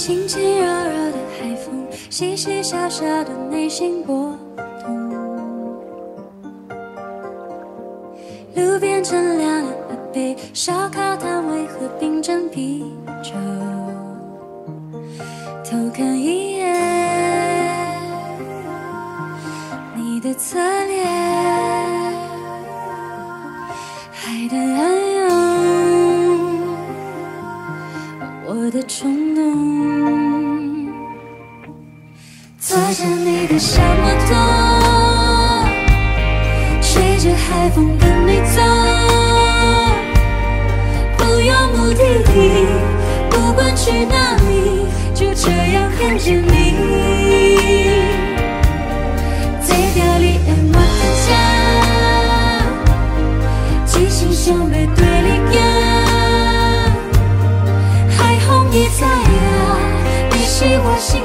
轻轻柔柔的海风，细细小小的内心波动。路边乘凉的阿伯，烧烤摊位和冰镇啤酒，偷看一眼你的侧脸，海的暗涌，我的冲动，坐着你的小摩托，吹着海风跟你走，不用目的地，不管去哪里，就这样看着你。这条你的我的家，只心想要对你行。海风已知影，你是我心，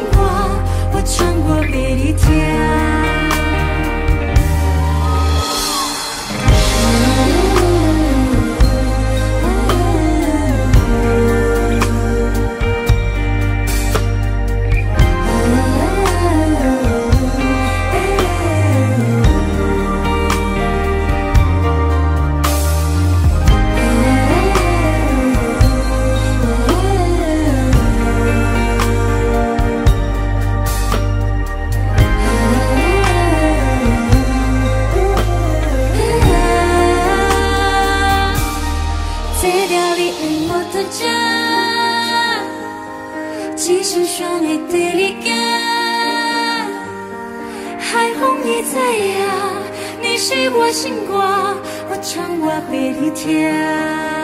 waiting 这条你的摩托车，只是想要对你行。海风已知影，你是我心肝，我唱我给你听。